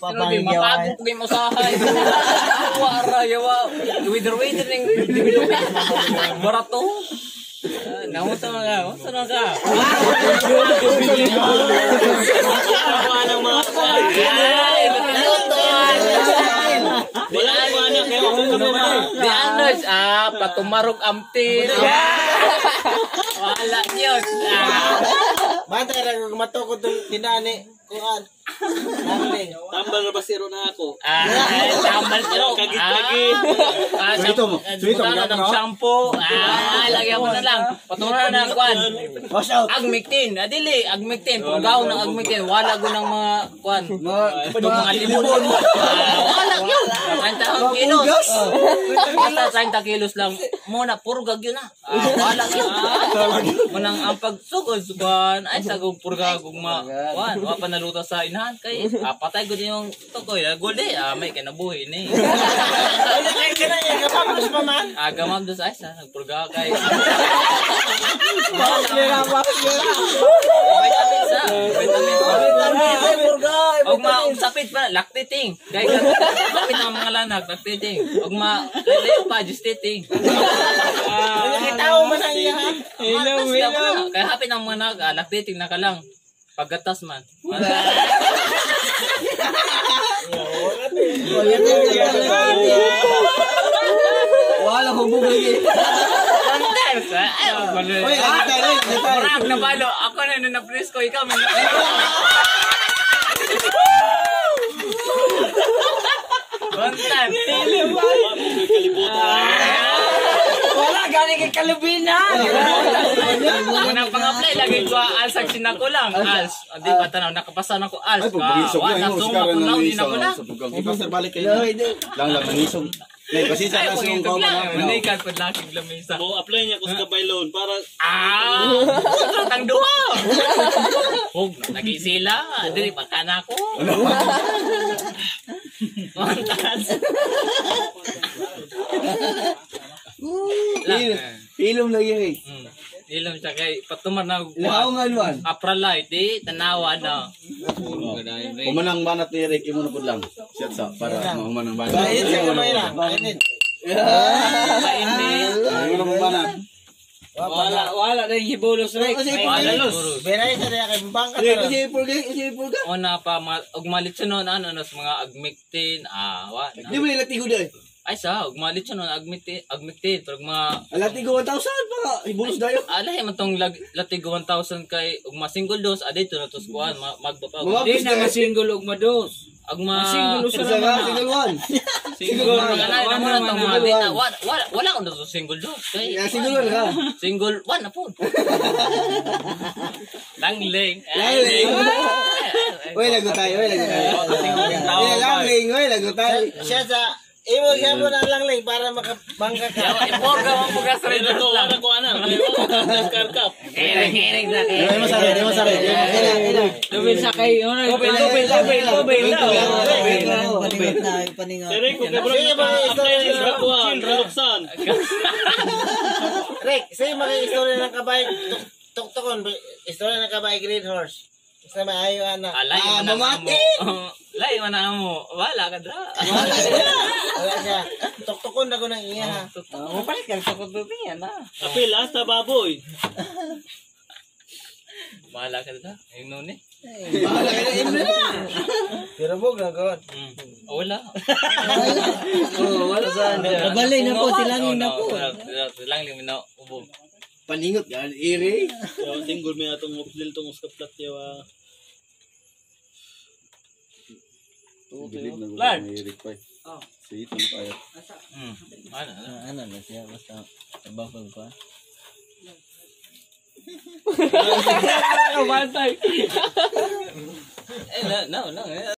Papangin mapagod ko yung usahay. Wara, yawa. Wither wither ng barato. Namusta na ka? Namusta na ka? Wala ng mga. Wala mga anak. Kaya ako na. Di Anos, ah, patumarog amtin. Wala. Ah. Bantay ra matukod tinani. Kuan. Nangling. Tambal na basiro na ako. Ah, tambal pero. Kagit-kagit. Ah, ah, Suito mo. Suito mo. Ng shampoo. Ah, lagyan mo na lang. Paturan na kwan. Wash out. Agmectin. Adili, agmectin. Paggaw ng agmectin. Wala ko ng mga kwan. Mga limon. Ah, wala yun. 30 kilos. Basta 30 kilos lang. Muna, puro gag yun ah. Ah, wala yun. Munang ang pagsugod, kwan. Ay, sagong purga kung ma... Kwan, wa pa naluto sa Kay, ah, patay din yung tukoy. Gulde, ah, may kinabuhi ni. Ay ka na yan. Kapapos pa man. Aga ma'am dos ay sa nagpurga kay. Kira pa. Vitamin sa. Vitamin. Ay, burga. Og ma og sapit pa lactating. Kay ka sapit ng mga lanag lactating. Og ma lele pa gestating. Nakitaw man ang iya. Hello, hello. Kay hapit ng mga nag ah, lactating na ka lang. Paggatas man. Wala kong bubuli. Contents. Ay, wala. Uy, agitay, uy, agitay. Marag na balo. Ako na nung na-press ko ikaw man. Content. Wala, galing kay Kalubina. Unang pang-apply, lagi ko alsag sinako lang. Als. O, di ba tanaw, nakapasa na ko als. Ay, pagbulisog Wa, na nasuma Sigara ko na lang, di na ko lang. Sa bugang. Ikaw, sir, balik kayo. Lang lang, nangisog. Ngayon, kasi sa Ay, kasi yung pagiging kawan lang. na. Manikan po lakig lamesa. So, apply niya ko sa kabay loan para Ah! Tang duha! Hug, nag-isila. Dili, baka na ako. Mantas. Lang. Ilom lagi eh. Hmm. Ilom siya kay patumar na Laongan man. Apralite, di, tanawa na. Umanang banat ni Eric, imo na po lang. Shut sa, para mahumanang banat. Kain sa kamay na. Kainin. Kainin. Imo na banat. Wala, wala na yung hibulos na. Wala los. Beray sa niya kay bangka. Kasi pulga, kasi pulga. Una pa, ma- ug malit siya noon, ano, nos mga agmictin, ah, wa. na. Di mo ilatigo dahil. Ay sa, ug malit siya noon, agmictin, agmictin, pero mga, Alatigo 1,000 pa ka. Ibulos dayo. alay man tong lag, latigo 1,000 kay, ug ma single dose, aday to na to skuan, ma, magpapa. Mga Di na nga single ug mados. Ag ma, Single Isa ka, single one. single, alay na mo na tong mga, di na, wala, wala, wala ko na to single dose, kay, Yeah, single one ka. single, one na po. Langling. Langling. Uy, lago tayo, uy, lago tayo. Uy, langling, uy, lago tayo. Siya sa Imo mo na lang lang para makabangka ka. Iporga mo mga sa rin Ito, lang. wala ko anak. Nagkar cup. Kiring-kiring sa Di mo masari, di mo masari. Tubig sa kay, ano, tubig, tubig, tubig, tubig daw. Tubig. Siri ko, kabro Sige, na apply istorya na sa kuhan. Reluksan. Rick, say mga istorya ng kabay. Tuk- Tuktukon, istorya ng kabay green horse. Sa maayo anak. Alay Ah, man na mamati. mo. Lay man na mo. Wala ka dra. Wala siya. Tuktukon na ko ng iya ha. Mapalit ka sa kutubiyan na. Apil, hasta baboy. Wala ka dra. Ayun nun eh. Bahala ka na. Pero bug na gawin. Mm. Wala. Oh, wala sa. Kabalay na po, tilangin na po. Tilangin na ubog. Paningot yan, iri. Yaw, single may atong updil tong uskaplat yaw. Bilib na Lad. gusto ni Eric pa. Sige, ito na tayo. Mm. Ano na. Ano na siya, basta tabakol pa. Eh, no, no, no.